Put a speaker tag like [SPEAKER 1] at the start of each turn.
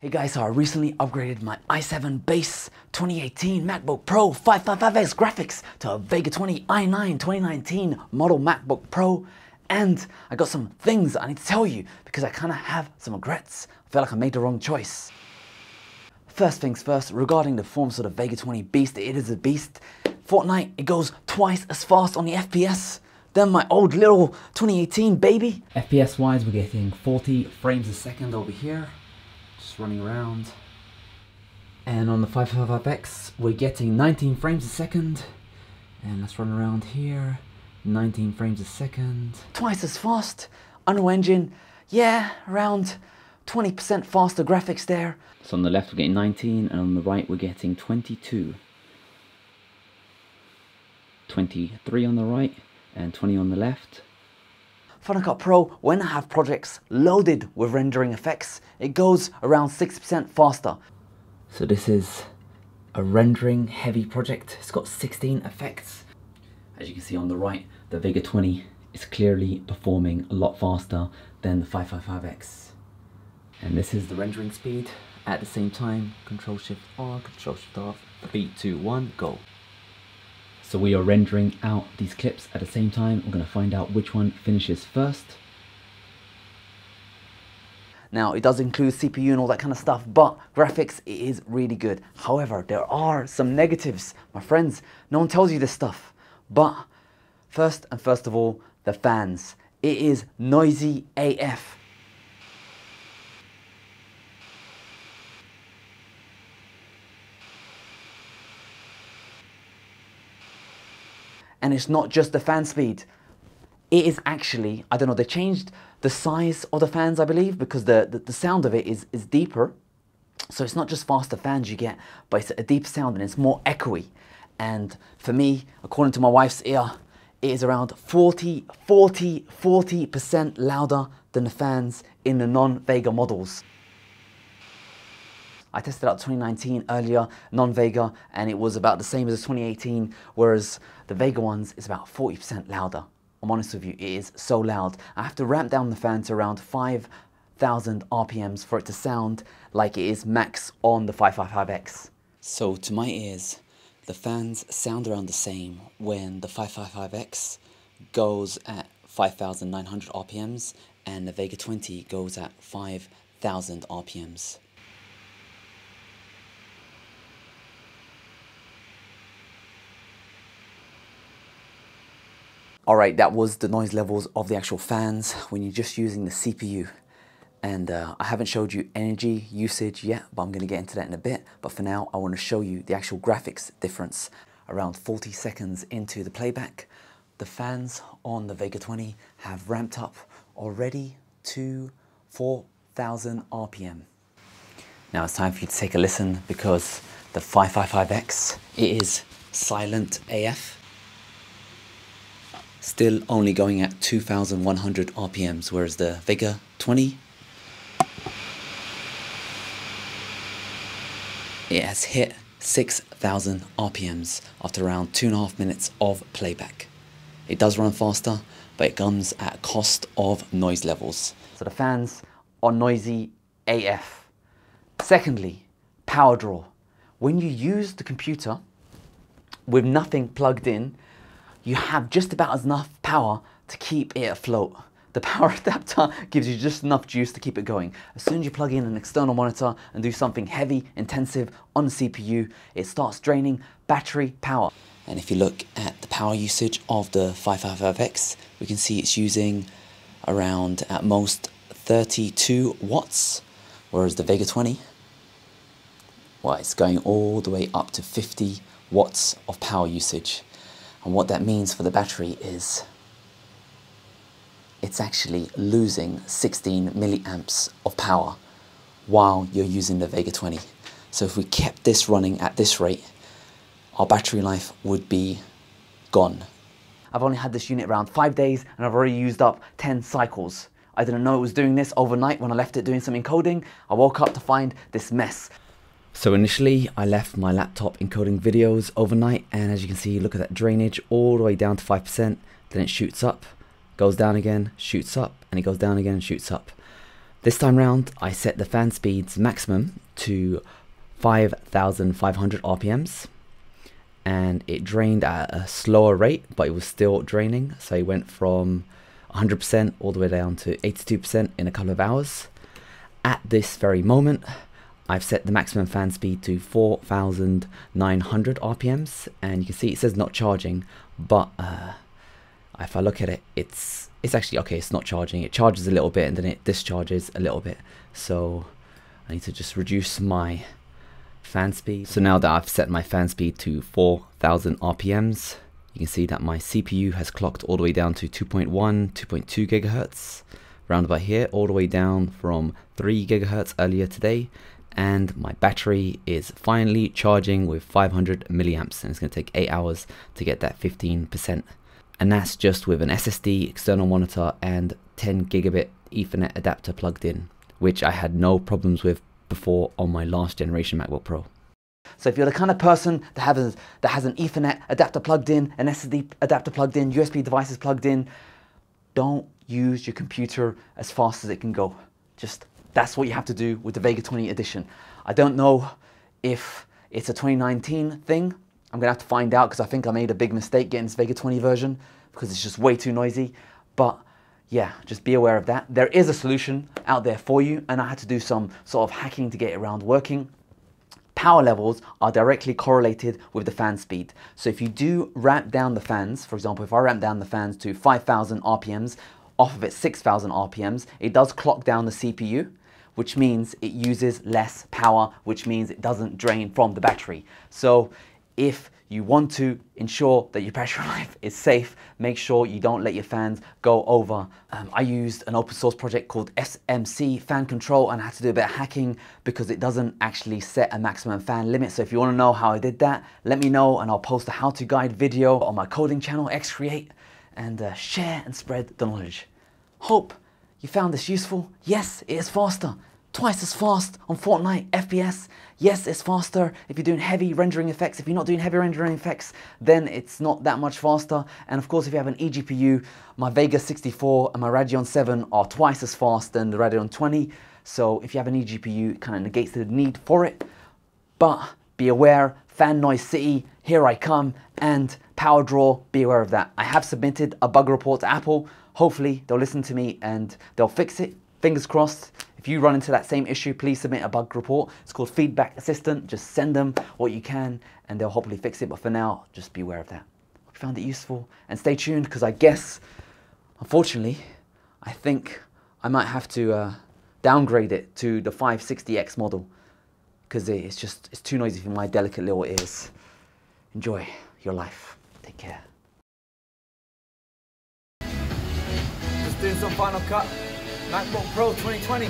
[SPEAKER 1] Hey guys, so I recently upgraded my i7 base 2018 MacBook Pro 555X graphics to a Vega 20 i9 2019 model MacBook Pro and I got some things I need to tell you because I kind of have some regrets. I feel like I made the wrong choice. First things first, regarding the performance of the Vega 20 Beast, it is a beast. Fortnite, it goes twice as fast on the FPS than my old little 2018 baby.
[SPEAKER 2] FPS wise, we're getting 40 frames a second over here running around. And on the 555X, we're getting 19 frames a second. And let's run around here. 19 frames a second.
[SPEAKER 1] Twice as fast. Unreal Engine, yeah, around 20% faster graphics there.
[SPEAKER 2] So on the left we're getting 19 and on the right we're getting 22. 23 on the right and 20 on the left.
[SPEAKER 1] Final Cut Pro, when I have projects loaded with rendering effects, it goes around 60% faster.
[SPEAKER 2] So this is a rendering heavy project. It's got 16 effects. As you can see on the right, the Vega 20 is clearly performing a lot faster than the 555X. And this is the rendering speed. At the same time, Control Shift R, Control Shift off, 3, 2, 1, go. So we are rendering out these clips at the same time. We're going to find out which one finishes first.
[SPEAKER 1] Now, it does include CPU and all that kind of stuff, but graphics is really good. However, there are some negatives. My friends, no one tells you this stuff. But first and first of all, the fans. It is noisy AF. And it's not just the fan speed. It is actually, I don't know, they changed the size of the fans, I believe, because the, the, the sound of it is, is deeper. So it's not just faster fans you get, but it's a deep sound and it's more echoey. And for me, according to my wife's ear, it is around 40, 40, 40% louder than the fans in the non-Vega models. I tested out 2019 earlier, non-Vega, and it was about the same as the 2018, whereas the Vega ones is about 40% louder. I'm honest with you, it is so loud. I have to ramp down the fan to around 5,000 RPMs for it to sound like it is max on the 555X. So to my ears, the fans sound around the same when the 555X goes at 5,900 RPMs and the Vega 20 goes at 5,000 RPMs. Alright, that was the noise levels of the actual fans when you're just using the CPU. And uh, I haven't showed you energy usage yet, but I'm going to get into that in a bit. But for now, I want to show you the actual graphics difference. Around 40 seconds into the playback, the fans on the Vega 20 have ramped up already to 4,000 RPM. Now it's time for you to take a listen because the 555X, it is silent AF still only going at 2100 RPMs, whereas the Vega 20 it has hit 6000 RPMs after around two and a half minutes of playback. It does run faster, but it comes at a cost of noise levels. So the fans are noisy AF. Secondly, power draw. When you use the computer with nothing plugged in, you have just about enough power to keep it afloat. The power adapter gives you just enough juice to keep it going. As soon as you plug in an external monitor and do something heavy, intensive on the CPU, it starts draining battery power. And if you look at the power usage of the 555X, we can see it's using around at most 32 watts, whereas the Vega 20, well, it's going all the way up to 50 watts of power usage. And what that means for the battery is it's actually losing 16 milliamps of power while you're using the Vega 20. So if we kept this running at this rate, our battery life would be gone. I've only had this unit around five days and I've already used up 10 cycles. I didn't know it was doing this overnight when I left it doing some encoding. I woke up to find this mess.
[SPEAKER 2] So initially I left my laptop encoding videos overnight and as you can see look at that drainage all the way down to 5% then it shoots up goes down again shoots up and it goes down again and shoots up This time round, I set the fan speeds maximum to 5,500 RPMs and it drained at a slower rate, but it was still draining. So it went from 100% all the way down to 82% in a couple of hours. At this very moment, I've set the maximum fan speed to 4,900 RPMs and you can see it says not charging, but uh, if I look at it, it's it's actually okay. It's not charging. It charges a little bit and then it discharges a little bit. So I need to just reduce my fan speed. So now that I've set my fan speed to 4,000 RPMs, you can see that my CPU has clocked all the way down to 2.1, 2.2 gigahertz, around about here, all the way down from 3 gigahertz earlier today. And my battery is finally charging with 500 milliamps, and it's going to take 8 hours to get that 15% and that's just with an SSD, external monitor, and 10 gigabit Ethernet adapter plugged in, which I had no problems with before on my last generation MacBook Pro.
[SPEAKER 1] So if you're the kind of person that has, that has an Ethernet adapter plugged in, an SSD adapter plugged in, USB devices plugged in, don't use your computer as fast as it can go. Just that's what you have to do with the Vega 20 edition. I don't know if it's a 2019 thing I'm gonna have to find out because I think I made a big mistake getting this Vega 20 version because it's just way too noisy. But yeah, just be aware of that. There is a solution out there for you and I had to do some sort of hacking to get it around working. Power levels are directly correlated with the fan speed. So if you do ramp down the fans, for example, if I ramp down the fans to 5,000 RPMs, off of it 6,000 RPMs, it does clock down the CPU which means it uses less power, which means it doesn't drain from the battery. So if you want to ensure that your battery life is safe, make sure you don't let your fans go over. Um, I used an open source project called SMC Fan Control and I had to do a bit of hacking because it doesn't actually set a maximum fan limit. So if you want to know how I did that, let me know and I'll post a how to guide video on my coding channel, Xcreate, and uh, share and spread the knowledge. Hope you found this useful. Yes, it is faster twice as fast on Fortnite FPS. Yes, it's faster if you're doing heavy rendering effects. If you're not doing heavy rendering effects, then it's not that much faster. And of course, if you have an eGPU, my Vega 64 and my Radeon 7 are twice as fast than the Radeon 20. So if you have an eGPU, it kind of negates the need for it. But be aware, Fan Noise City, here I come, and Power Draw, be aware of that. I have submitted a bug report to Apple. Hopefully, they'll listen to me and they'll fix it. Fingers crossed. If you run into that same issue, please submit a bug report. It's called Feedback Assistant. Just send them what you can and they'll hopefully fix it. But for now, just be aware of that. Hope you found it useful and stay tuned because I guess, unfortunately, I think I might have to uh, downgrade it to the 560X model because it's just it's too noisy for my delicate little ears. Enjoy your life. Take care.
[SPEAKER 3] Doing some Final Cut MacBook Pro 2020.